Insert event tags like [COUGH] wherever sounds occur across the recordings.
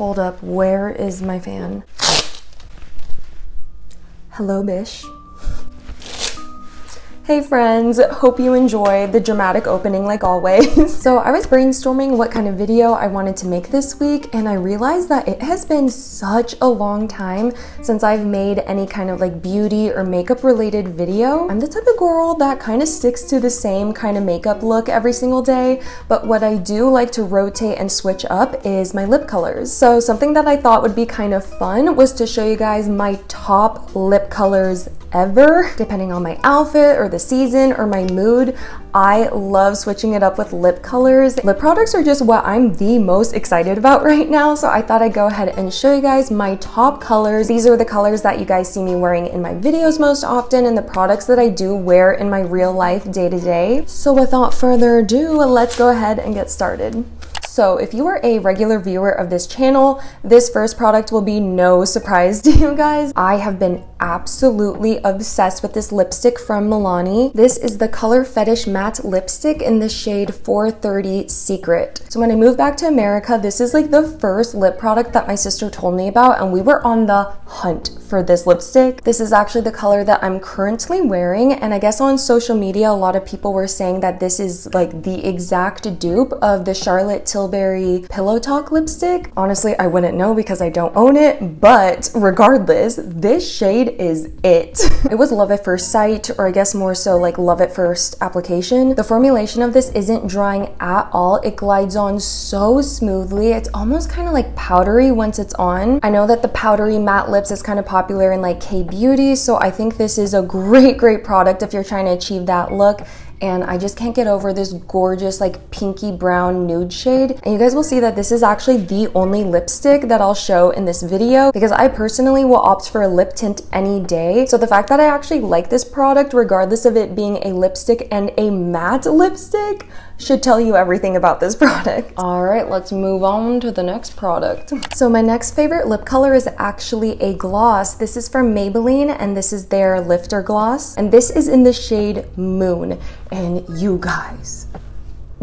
Hold up, where is my fan? Hello, Bish. Hey friends, hope you enjoyed the dramatic opening like always. [LAUGHS] so I was brainstorming what kind of video I wanted to make this week and I realized that it has been such a long time since I've made any kind of like beauty or makeup related video. I'm the type of girl that kind of sticks to the same kind of makeup look every single day, but what I do like to rotate and switch up is my lip colors. So something that I thought would be kind of fun was to show you guys my top lip colors ever, depending on my outfit or the season or my mood. I love switching it up with lip colors. Lip products are just what I'm the most excited about [LAUGHS] right now, so I thought I'd go ahead and show you guys my top colors. These are the colors that you guys see me wearing in my videos most often and the products that I do wear in my real life day to day. So without further ado, let's go ahead and get started. So if you are a regular viewer of this channel, this first product will be no surprise [LAUGHS] to you guys. I have been absolutely obsessed with this lipstick from Milani. This is the Color Fetish Matte Lipstick in the shade 430 Secret. So when I moved back to America, this is like the first lip product that my sister told me about and we were on the hunt for this lipstick. This is actually the color that I'm currently wearing and I guess on social media a lot of people were saying that this is like the exact dupe of the Charlotte Tilbury Pillow Talk lipstick. Honestly, I wouldn't know because I don't own it, but regardless, this shade is it. [LAUGHS] it was love at first sight, or I guess more so like love at first application. The formulation of this isn't drying at all. It glides on so smoothly. It's almost kind of like powdery once it's on. I know that the powdery matte lips is kind of popular in like K-beauty, so I think this is a [LAUGHS] great, great product if you're trying to achieve that look and I just can't get over this gorgeous like pinky brown nude shade. And you guys will see that this is actually the only lipstick that I'll show in this video because I personally will opt for a lip tint any day. So the fact that I actually like this product regardless of it being a lipstick and a matte [LAUGHS] lipstick should tell you everything about this [LAUGHS] product. All right, let's move on to the next product. So my next favorite lip color is actually a gloss. This is from Maybelline and this is their Lifter Gloss. And this is in the shade Moon. And you guys,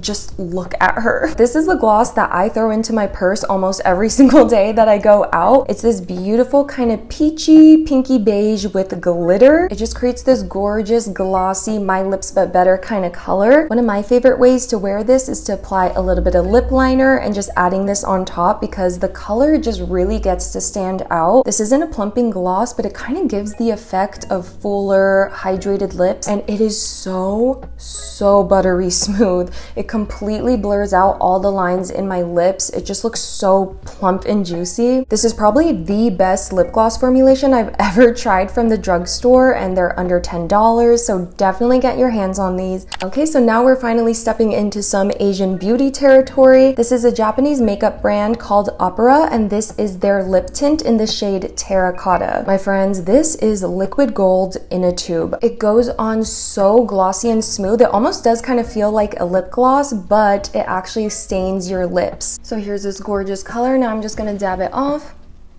just look at her. This is the gloss that I throw into my purse almost every [LAUGHS] single day that I go out. It's this beautiful kind of peachy pinky beige with glitter. It just creates this gorgeous glossy my lips but better kind of color. One of my favorite ways to wear this is to apply a little bit of lip liner and just adding this on top because the color just really gets to stand out. This isn't a plumping gloss but it kind of gives the effect of fuller hydrated lips and it is so so buttery [LAUGHS] smooth. It it completely blurs out all the lines in my lips. It just looks so plump and juicy. This is probably the best lip gloss formulation I've [LAUGHS] ever tried from the drugstore and they're under $10, so definitely get your hands on these. Okay, so now we're finally stepping into some Asian beauty territory. This is a Japanese makeup brand called Opera and this is their lip tint in the shade Terracotta. My friends, this is liquid gold in a tube. It goes on so glossy and smooth. It almost does kind of feel like a lip gloss gloss, but it actually stains your lips. So here's this gorgeous color. Now I'm just gonna dab it off.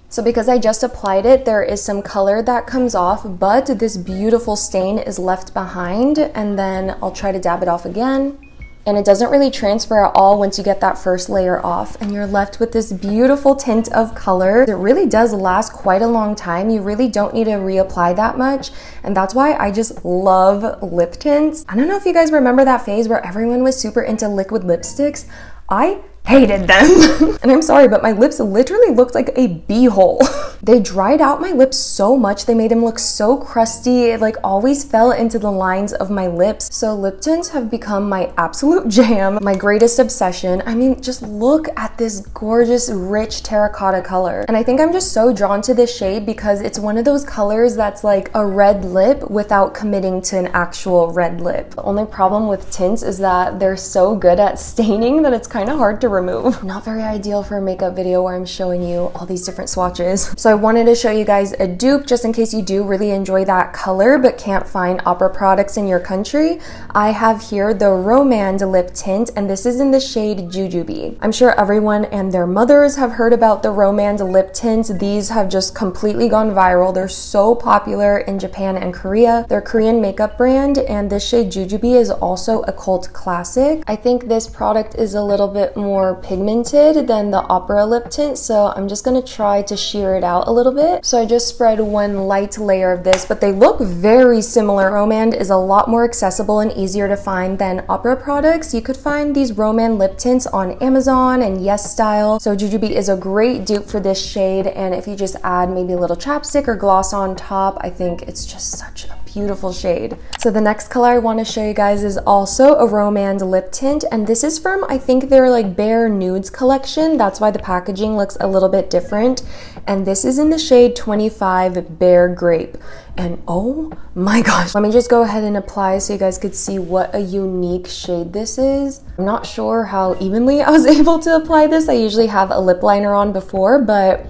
So because I just applied it, there is some color that comes off, but this beautiful stain is left behind. And then I'll try to dab it off again and it doesn't really transfer at all once you get that first layer off and you're left with this beautiful tint of color. It really does last quite a long time. You really don't need to reapply that much and that's why I just love lip tints. I don't know if you guys remember that phase where everyone was super into liquid lipsticks. I hated them. [LAUGHS] and I'm sorry, but my lips literally looked like a beehole. [LAUGHS] they dried out my lips so much, they made them look so crusty, it like always fell into the lines of my lips. So lip tints have become my absolute jam, my greatest obsession. I mean, just look at this gorgeous, rich terracotta color. And I think I'm just so drawn to this shade because it's one of those colors that's like a red lip without committing to an actual red lip. The only problem with tints is that they're so good at [LAUGHS] staining that it's kind of hard to remove. Not very ideal for a makeup video where I'm showing you all these different swatches. [LAUGHS] So I wanted to show you guys a dupe just in case you do really enjoy that color but can't find Opera products in your country. I have here the Romand lip tint and this is in the shade Jujube. I'm sure everyone and their mothers have heard about the Romand lip tints. These have just completely gone viral. They're so popular in Japan and Korea. They're Korean makeup brand and this shade Jujube is also a cult classic. I think this product is a little bit more more pigmented than the Opera lip tint, so I'm just gonna try to sheer it out a little bit. So I just spread one light layer of this, but they look very similar. Romand is a lot more accessible and easier to find than Opera products. You could find these Romand lip tints on Amazon and Yes Style. So Jujube is a great dupe for this shade, and if you just add maybe a little chapstick or gloss on top, I think it's just such a beautiful shade. So the next color I want to show you guys is also a Romand lip tint and this is from I think their like Bare Nudes collection. That's why the packaging looks a little bit different. And this is in the shade 25 Bare Grape. And oh my gosh, let me just go ahead and apply so you guys could see what a unique shade this is. I'm not sure how evenly [LAUGHS] I was able to apply this. I usually have a lip liner on before, but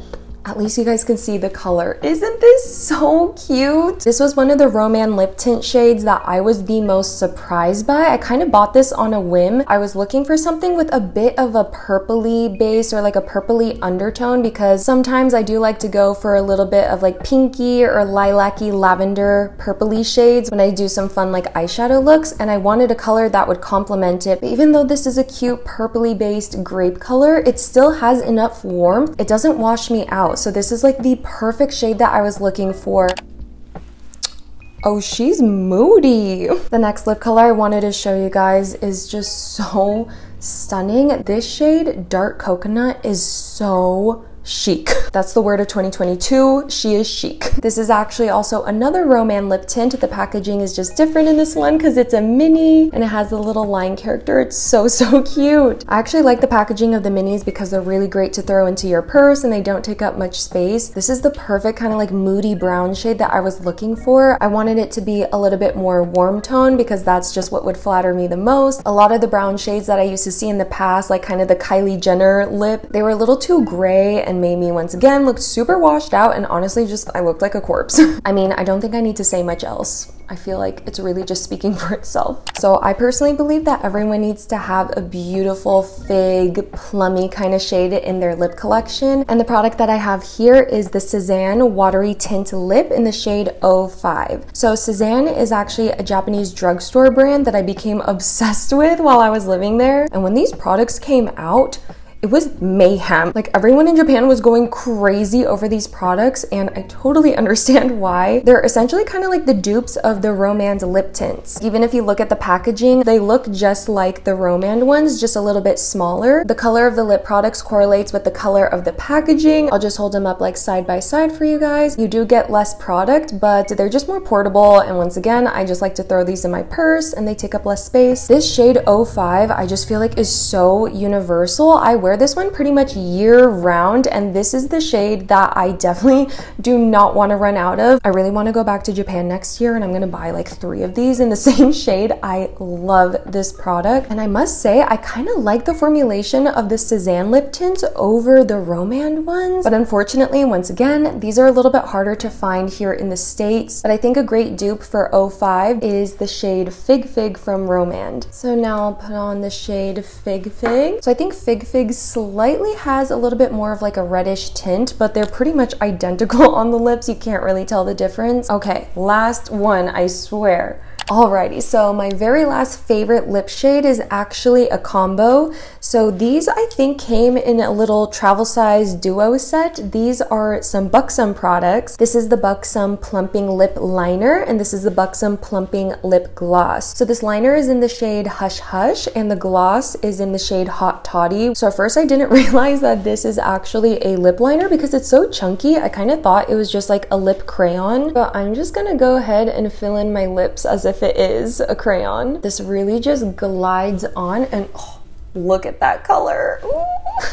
at least you guys can see the color. Isn't this so cute? This was one of the Romand lip tint shades that I was the most surprised by. I kind of bought this on a whim. I was looking for something with a bit of a purpley base or like a purpley undertone because sometimes I do like to go for a little bit of like pinky or lilac-y lavender purpley shades when I do some fun like eyeshadow looks and I wanted a color that would complement it. But even though this is a cute purpley based grape color, it still has enough warmth. It doesn't wash me out. So this is like the perfect shade that I was looking for. Oh, she's moody. The next lip color I wanted to show you guys is just so stunning. This shade, Dark Coconut, is so chic. That's the word of 2022. She is chic. This is actually also another Romand lip tint. The packaging is just different in this one because it's a mini and it has the little line character. It's so, [LAUGHS] so cute. I actually like the packaging of the minis because they're really great to throw into your purse and they don't take up much space. This is the perfect kind of like moody brown shade that I was looking for. I wanted it to be a little bit more warm tone because that's just what would flatter me the most. A lot of the brown shades that I used to see in the past, like kind of the Kylie Jenner lip, they were a little too gray and and made me once again look super washed out and honestly just I looked like a corpse. [LAUGHS] I mean, I don't think I need to say much else. I feel like it's really just speaking for itself. So I personally believe that everyone needs to have a beautiful fig plummy kind of shade in their lip collection. And the product that I have here is the Cezanne Watery Tint Lip in the shade 05. So Cezanne is actually a Japanese drugstore brand that I became [LAUGHS] obsessed with while I was living there. And when these products came out, it was mayhem. Like everyone in Japan was going crazy over these products and I totally [LAUGHS] understand why. They're essentially kind of like the dupes of the Romand lip tints. Even if you look at the packaging, they look just like the Romand ones, just a little bit smaller. The color of the lip products correlates with the color of the packaging. I'll just hold them up like side by side for you guys. You do get less product, but they're just more portable. And once again, I just like to throw these in my purse and they take up less space. This shade 05, I just feel like is so universal. I wear this one pretty much year round and this is the shade that I definitely do not want to run out of. I really want to go back to Japan next year and I'm going to buy like three of these in the [LAUGHS] same shade. I love this product and I must say I kind of like the formulation of the Cezanne lip tints over the Romand ones but unfortunately once again these are a little bit harder to find here in the States but I think a great dupe for 05 is the shade Fig Fig from Romand. So now I'll put on the shade Fig Fig. So I think Fig Fig's slightly has a little bit more of like a reddish tint, but they're pretty much identical [LAUGHS] on the lips. You can't really tell the difference. Okay, last one, I swear. Alrighty, so my very last favorite lip shade is actually a combo. So these I think came in a little travel size duo set. These are some Buxom products. This is the Buxom Plumping Lip Liner and this is the Buxom Plumping Lip Gloss. So this liner is in the shade Hush Hush and the gloss is in the shade Hot Toddy. So at first I didn't [LAUGHS] realize that this is actually a lip liner because it's so chunky. I kind of thought it was just like a lip crayon, but I'm just gonna go ahead and fill in my lips as if if it is a crayon. This really just glides on and oh, look at that color.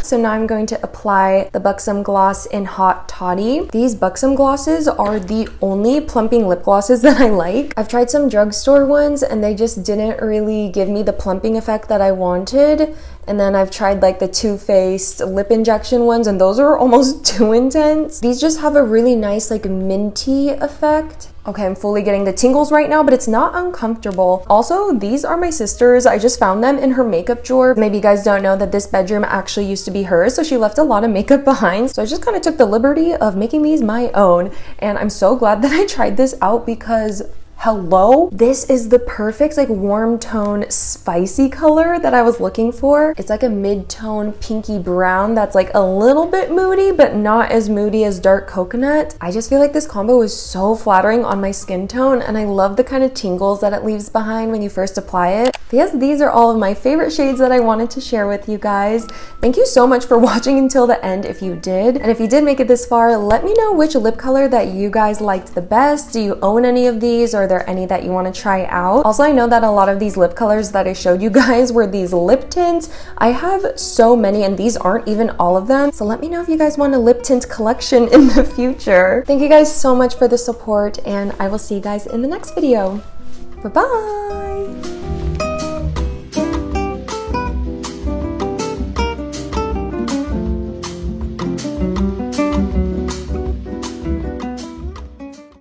So now I'm going to apply the Buxom Gloss in Hot Toddy. These Buxom glosses are the only plumping lip glosses that I like. I've tried some drugstore ones and they just didn't really give me the plumping effect that I wanted. And then I've tried like the Too Faced lip injection ones and those are almost [LAUGHS] too intense. These just have a really nice like minty effect. Okay, I'm fully getting the tingles right now, but it's not uncomfortable. Also, these are my sister's. I just found them in her makeup drawer. Maybe you guys don't know that this bedroom actually used to be hers, so she left a lot of makeup [LAUGHS] behind. So I just kind of took the liberty of making these my own, and I'm so glad [LAUGHS] that I tried this out because hello, this is the perfect like warm tone spicy color that I was looking for. It's like a mid-tone pinky brown that's like a little bit moody, but not as moody as dark coconut. I just feel like this combo is so flattering on my skin tone and I love the kind of tingles that it leaves behind when you first apply it. Yes, these are all of my favorite shades that I wanted to share with you guys. Thank you so much for [LAUGHS] watching until the end if you did. And if you did make it this far, let me know which lip color that you guys liked the best. Do you own any of these or there any that you want to try out? Also, I know that a lot of these lip colors that I showed you [LAUGHS] guys were these lip tints. I have so many and these aren't even all of them. So let me know if you guys want a lip tint collection [LAUGHS] in the future. Thank you guys so much for the support and I will see you guys in the next video. Bye-bye!